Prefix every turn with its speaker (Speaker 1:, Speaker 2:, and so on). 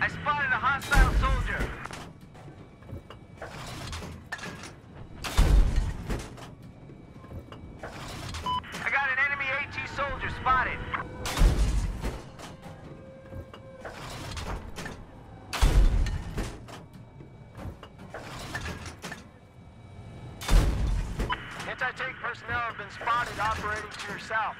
Speaker 1: I spotted a hostile soldier. I got an enemy AT soldier spotted. Anti-tank personnel have been spotted operating to your south.